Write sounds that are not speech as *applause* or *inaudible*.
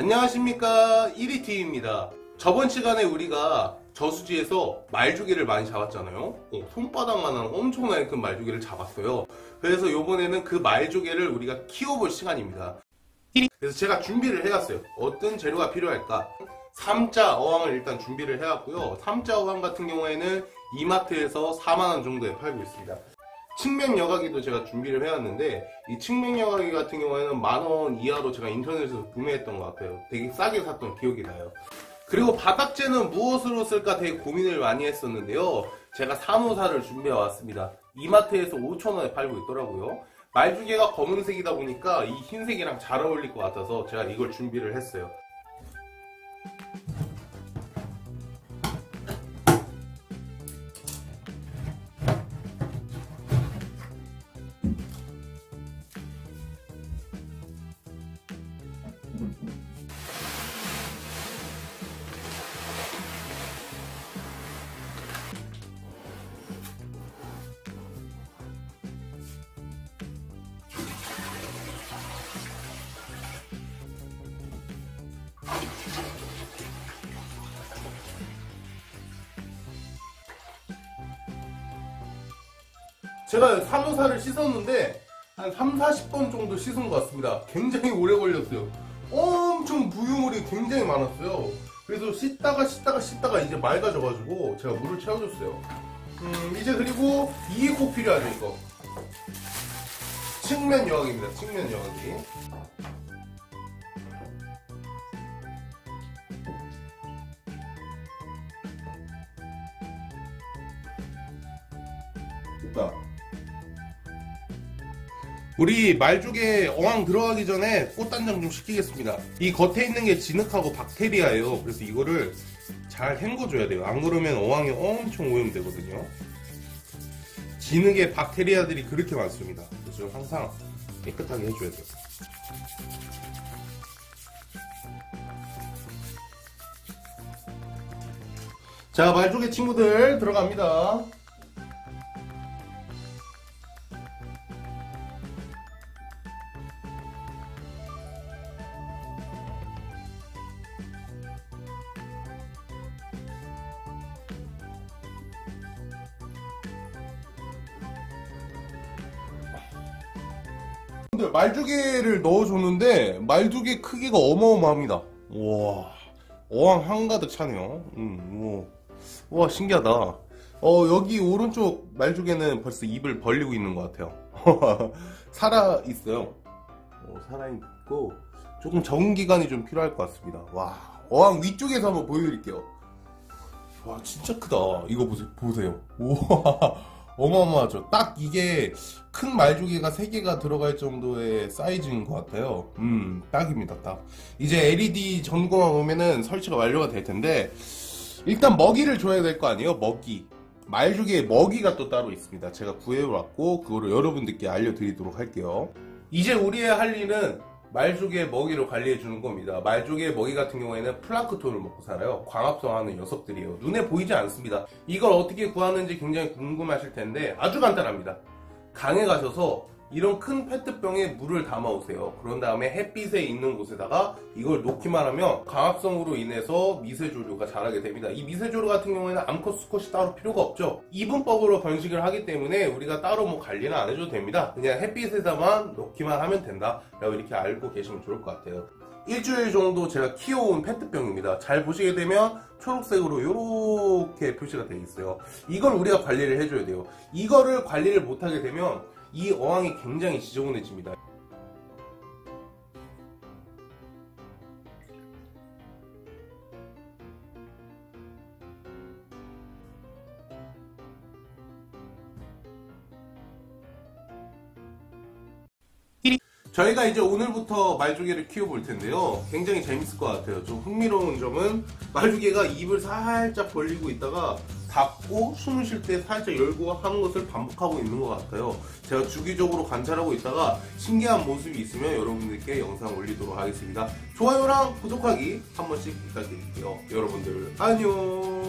안녕하십니까. 1위TV입니다. 저번 시간에 우리가 저수지에서 말조개를 많이 잡았잖아요. 어, 손바닥만한 엄청나게 큰 말조개를 잡았어요. 그래서 이번에는 그 말조개를 우리가 키워볼 시간입니다. 그래서 제가 준비를 해왔어요. 어떤 재료가 필요할까? 3자 어항을 일단 준비를 해왔고요. 3자 어항 같은 경우에는 이마트에서 4만원 정도에 팔고 있습니다 측면 여과기도 제가 준비를 해왔는데 이 측면 여과기 같은 경우에는 만 원 이하로 제가 인터넷에서 구매했던 것 같아요. 되게 싸게 샀던 기억이 나요. 그리고 바닥재는 무엇으로 쓸까 되게 고민을 많이 했었는데요. 제가 사무사를 준비해 왔습니다. 이마트에서 5천원에 팔고 있더라고요. 말주개가 검은색이다 보니까 이 흰색이랑 잘 어울릴 것 같아서 제가 이걸 준비를 했어요. 제가 사무사를 씻었는데 한 3, 40번 정도 씻은 것 같습니다. 굉장히 오래 걸렸어요. 엄청 부유물이 굉장히 많았어요. 그래서 씻다가 씻다가 씻다가 이제 맑아져가지고 제가 물을 채워줬어요. 음, 이제 그리고 이게 꼭 필요하죠, 이거. 측면 여왕입니다, 측면 여왕이. 오빠. 우리 말죽에 어항 들어가기 전에 꽃단장 좀 시키겠습니다. 이 겉에 있는 게 진흙하고 박테리아예요. 그래서 이거를 잘 헹궈줘야 돼요. 안 그러면 어항이 엄청 오염되거든요. 진흙에 박테리아들이 그렇게 많습니다. 그래서 항상 깨끗하게 해줘야 돼요. 자, 말죽의 친구들 들어갑니다. 말두개를 넣어줬는데 말두개 크기가 어마어마합니다. 와 어항 한가득 차네요. 음, 뭐. 와 신기하다. 어 여기 오른쪽 말두개는 벌써 입을 벌리고 있는 것 같아요. *laughs* 살아 있어요. 어, 살아 있고 조금 적응 기간이 좀 필요할 것 같습니다. 와 어항 위쪽에서 한번 보여드릴게요. 와 진짜 크다. 이거 보세요. 보세요. 우와. 어마어마하죠. 딱 이게 큰 말조개가 3개가 들어갈 정도의 사이즈인 것 같아요. 음, 딱입니다, 딱. 이제 LED 전구만 오면은 설치가 완료가 될 텐데, 일단 먹이를 줘야 될 거 아니에요? 먹이. 말조개의 먹이가 또 따로 있습니다. 제가 구해왔고, 그거를 여러분들께 알려드리도록 할게요. 이제 우리의 할 일은 말조개 먹이를 관리해 주는 겁니다. 말조개 먹이 같은 경우에는 플랑크톤을 먹고 살아요. 광합성하는 녀석들이에요. 눈에 보이지 않습니다. 이걸 어떻게 구하는지 굉장히 궁금하실 텐데 아주 간단합니다. 강에 가셔서 이런 큰 페트병에 물을 담아 오세요. 그런 다음에 햇빛에 있는 곳에다가 이걸 놓기만 하면 강압성으로 인해서 미세조류가 자라게 됩니다. 이 미세조류 같은 경우에는 암컷 수컷이 따로 필요가 없죠. 이분법으로 번식을 하기 때문에 우리가 따로 뭐 관리는 안 해줘도 됩니다. 그냥 햇빛에다만 놓기만 하면 된다. 라고 이렇게 알고 계시면 좋을 것 같아요. 일주일 정도 제가 키워온 페트병입니다. 잘 보시게 되면 초록색으로 이렇게 표시가 되어 있어요. 이걸 우리가 관리를 해줘야 돼요. 이거를 관리를 못하게 되면 이 어항이 굉장히 지저분해집니다. 저희가 이제 오늘부터 말조개를 키워볼 텐데요. 굉장히 재밌을 것 같아요. 좀 흥미로운 점은 말조개가 입을 살짝 벌리고 있다가 닫고 숨을 쉴 때 살짝 열고 하는 것을 반복하고 있는 것 같아요. 제가 주기적으로 관찰하고 있다가 신기한 모습이 있으면 여러분들께 영상 올리도록 하겠습니다. 좋아요랑 구독하기 한 번씩 부탁드릴게요. 여러분들 안녕